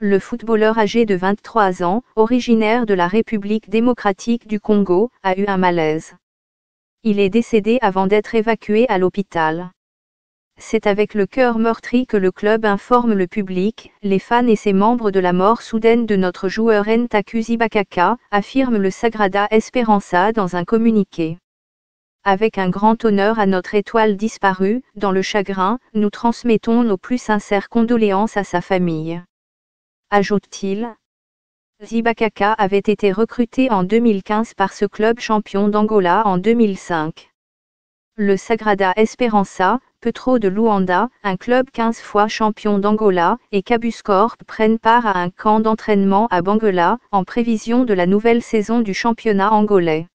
Le footballeur âgé de 23 ans, originaire de la République démocratique du Congo, a eu un malaise. Il est décédé avant d'être évacué à l'hôpital. C'est avec le cœur meurtri que le club informe le public, les fans et ses membres de la mort soudaine de notre joueur Ntaku Zibakaka, affirme le Sagrada Esperança dans un communiqué. Avec un grand honneur à notre étoile disparue, dans le chagrin, nous transmettons nos plus sincères condoléances à sa famille ajoute-t-il. Zibakaka avait été recruté en 2015 par ce club champion d'Angola en 2005. Le Sagrada Esperança, Petro de Luanda, un club 15 fois champion d'Angola, et Cabuscorp prennent part à un camp d'entraînement à Bangola, en prévision de la nouvelle saison du championnat angolais.